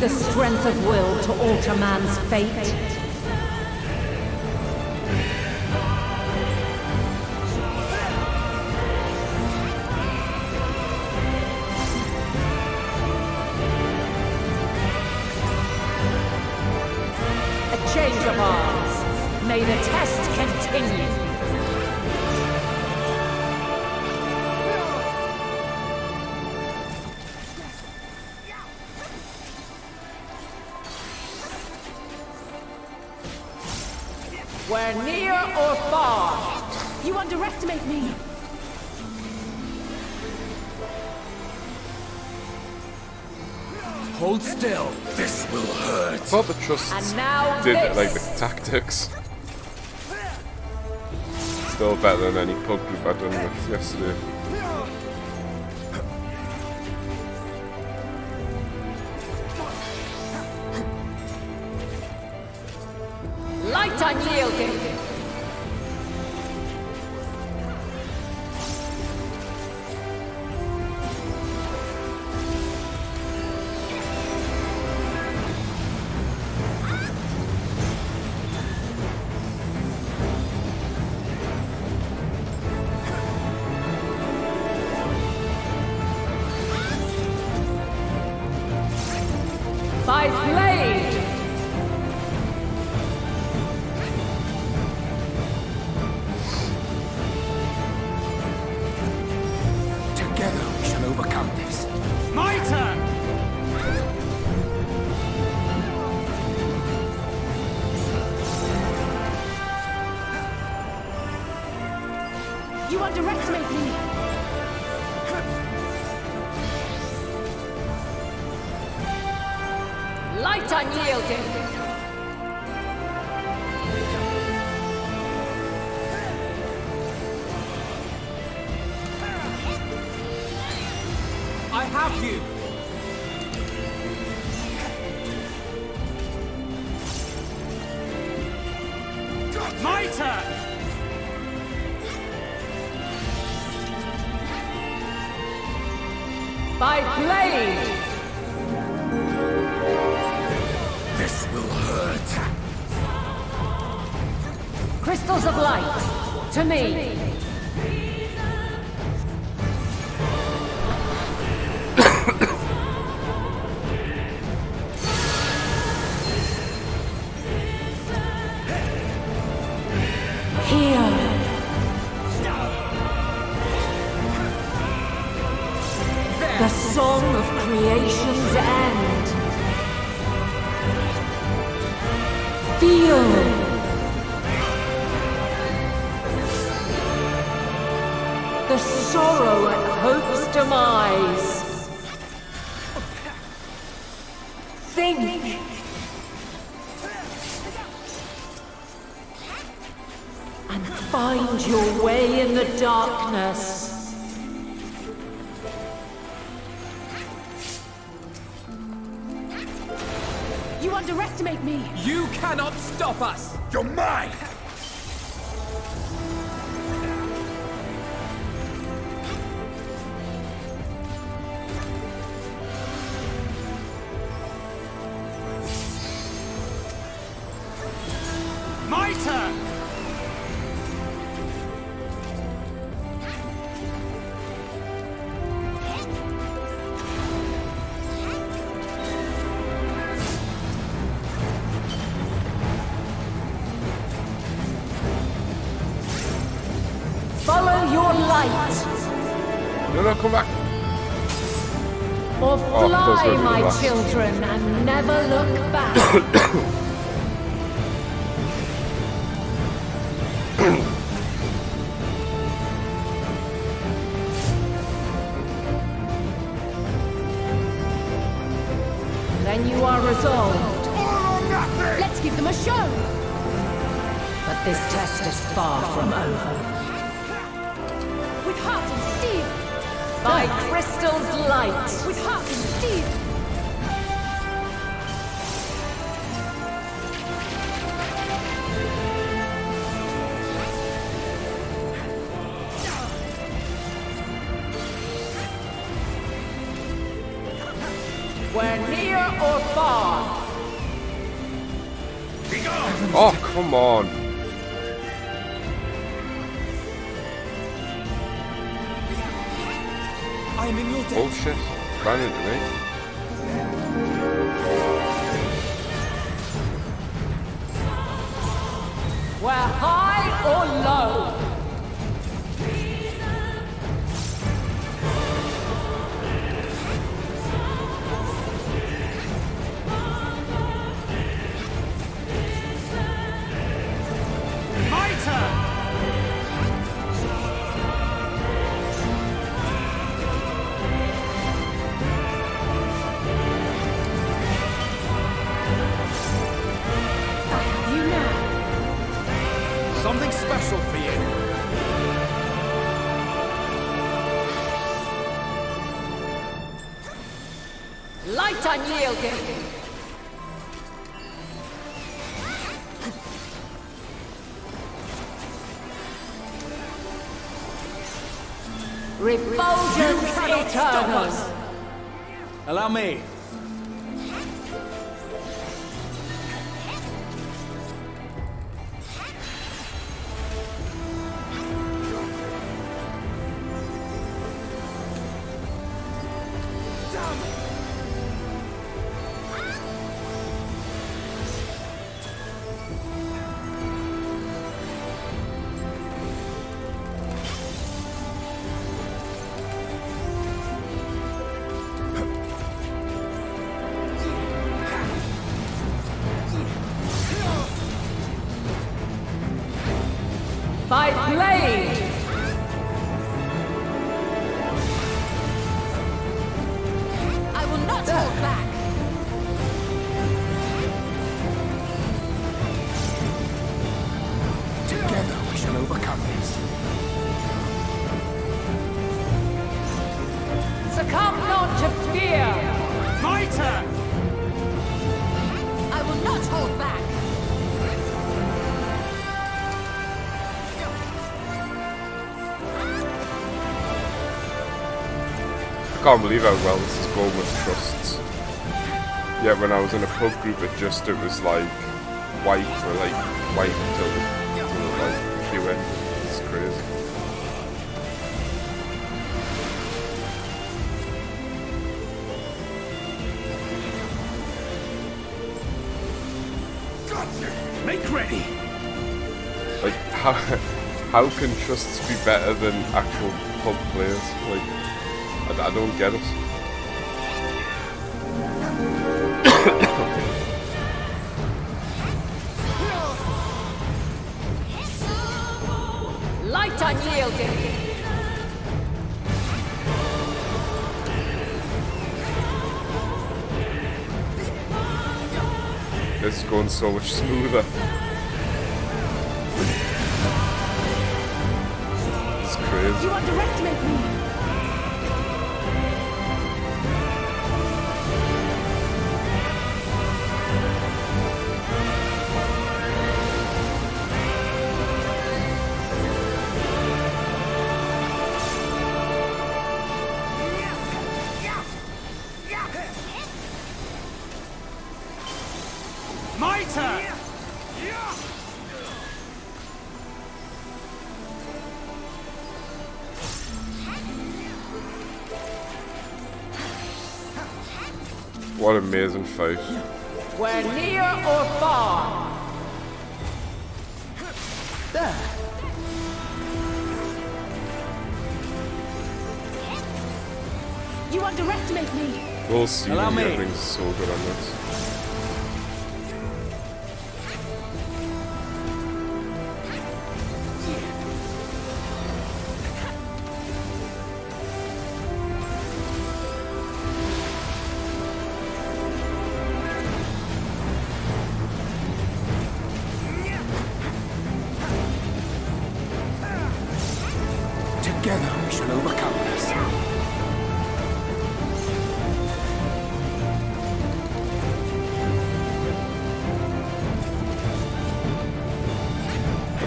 The strength of will to alter man's fate? We're near or far. You underestimate me. Hold still. This will hurt. I thought the trust And now did this. like the tactics. Still better than any pug we've had done with yesterday. Underestimate me. Light unyielding. By blade! This will hurt. Crystals of light. To me. Here. Feel. The sorrow at hope's demise. Think. And find your way in the darkness. Underestimate me. You cannot stop us! You're mine! Follow. No, no, come back. Or Oh, fly, were the my last. children, and never look back. then you are resolved. Oh, Let's give them a show. But this test is far from over. With heart and steel. By crystal's light. With heart and steel. Where near or far. Oh, come on. I am in your debt. Oh shit. Ran into me. Where high or low. Special for you. Light unyielding. Refulgence eternal. Allow me. Not hold can't believe how well this is going with trusts. Yeah, when I was in a pub group, it just, it was like white for like white until the, until like. It's crazy. Make ready! Like, how, how can trusts be better than actual pub players? Like, I, I don't get it. Light unyielding. This is going so much smoother. It's crazy. You underestimate me. My turn! What an amazing fight. Where near or far. You underestimate me. We'll see. Allow me. Everything's so good on this.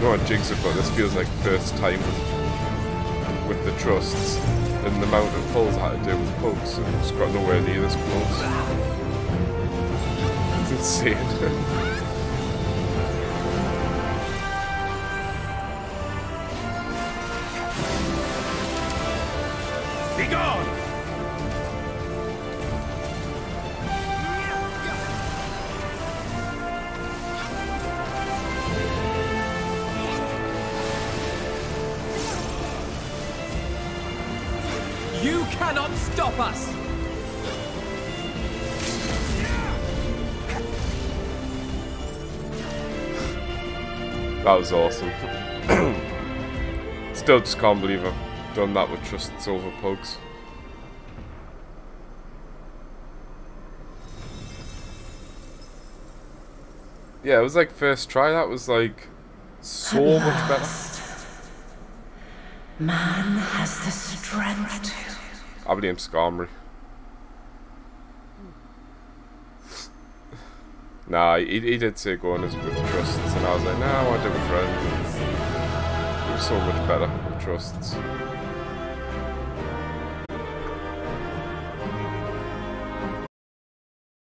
Oh, I don't know what jigs have got. This feels like first time with, with the trusts and the amount of pulls I had to do with pubs. and It's got nowhere near this close. It's insane. Be gone! Stop us! that was awesome. Still just can't believe I've done that with Trust's Silver pugs. Yeah, it was like first try. That was like so much better. Man has the strength to. I blame Skarmory. Nah, he, he did say go on as with trusts, and I was like, nah, I want to do with friends. It was so much better with trusts.